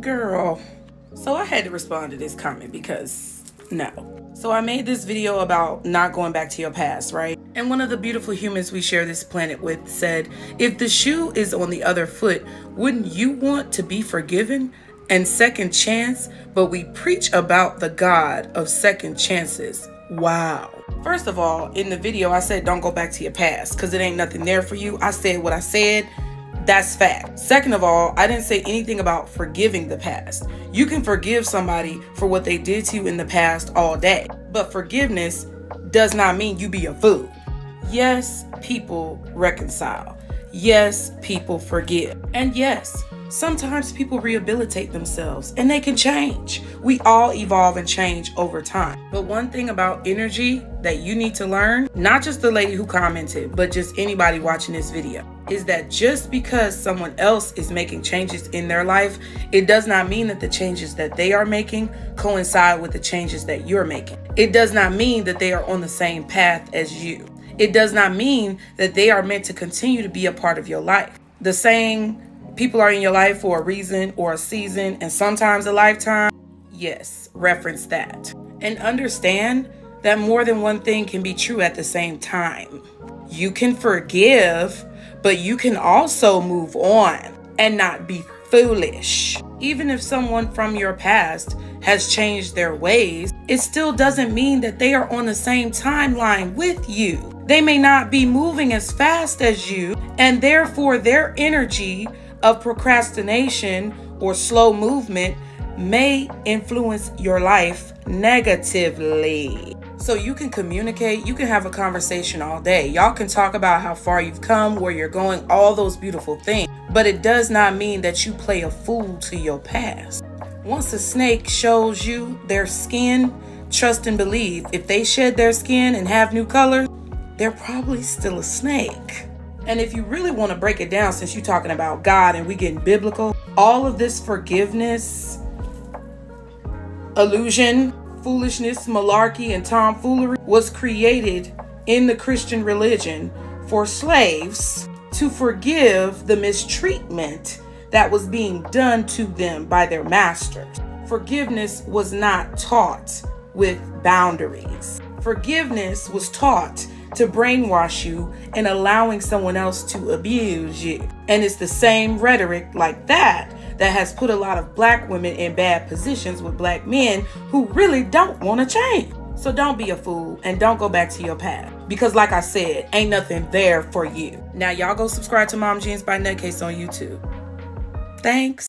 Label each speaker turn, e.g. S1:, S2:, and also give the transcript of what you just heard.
S1: Girl. So I had to respond to this comment because no. So I made this video about not going back to your past, right? And one of the beautiful humans we share this planet with said, if the shoe is on the other foot, wouldn't you want to be forgiven and second chance? But we preach about the God of second chances. Wow. First of all, in the video, I said don't go back to your past because it ain't nothing there for you. I said what I said. That's fact. Second of all, I didn't say anything about forgiving the past. You can forgive somebody for what they did to you in the past all day, but forgiveness does not mean you be a fool. Yes, people reconcile. Yes, people forgive. And yes, sometimes people rehabilitate themselves and they can change. We all evolve and change over time. But one thing about energy that you need to learn, not just the lady who commented, but just anybody watching this video, is that just because someone else is making changes in their life, it does not mean that the changes that they are making coincide with the changes that you're making. It does not mean that they are on the same path as you. It does not mean that they are meant to continue to be a part of your life. The saying, people are in your life for a reason or a season and sometimes a lifetime, yes, reference that. And understand that more than one thing can be true at the same time. You can forgive, but you can also move on and not be foolish. Even if someone from your past has changed their ways, it still doesn't mean that they are on the same timeline with you. They may not be moving as fast as you, and therefore their energy of procrastination or slow movement may influence your life negatively. So you can communicate, you can have a conversation all day. Y'all can talk about how far you've come, where you're going, all those beautiful things. But it does not mean that you play a fool to your past. Once a snake shows you their skin, trust and believe. If they shed their skin and have new colors, they're probably still a snake. And if you really want to break it down, since you're talking about God and we getting biblical, all of this forgiveness, illusion, foolishness, malarkey, and tomfoolery was created in the Christian religion for slaves to forgive the mistreatment that was being done to them by their masters. Forgiveness was not taught with boundaries. Forgiveness was taught to brainwash you and allowing someone else to abuse you. And it's the same rhetoric like that that has put a lot of black women in bad positions with black men who really don't want to change. So don't be a fool and don't go back to your past. Because like I said, ain't nothing there for you. Now y'all go subscribe to Mom Genes by Nutcase on YouTube. Thanks.